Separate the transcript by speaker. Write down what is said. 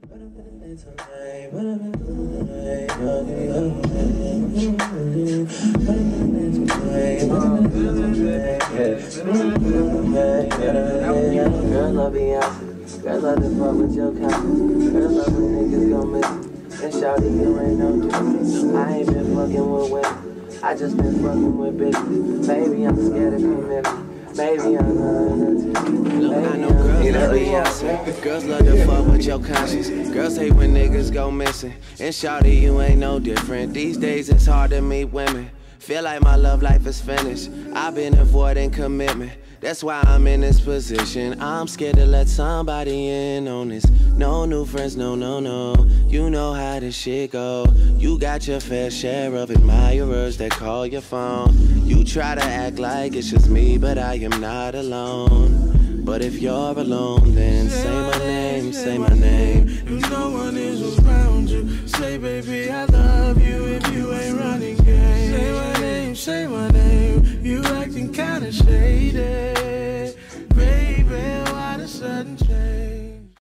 Speaker 1: Girls love Beyonce. Girls love to fuck with your confidence. Girls love when niggas go miss. And shawty, you ain't no different. I ain't been fucking with women. I just been fucking with bitches. Baby, I'm scared of commitment. Baby, I'm
Speaker 2: Look, I know girls love Beyonce. Girls love to fuck with your conscience. Girls hate when niggas go missing. And shawty, you ain't no different. These days it's hard to meet women. Feel like my love life is finished. I've been avoiding commitment. That's why I'm in this position. I'm scared to let somebody in on this. No new friends, no, no, no. You know how this shit go. You got your fair share of admirers that call your phone. You try to act like it's just me, but I am not alone. But if you're alone, then say my name, say my name.
Speaker 3: If no one is around you, say, baby, I love couldn't change.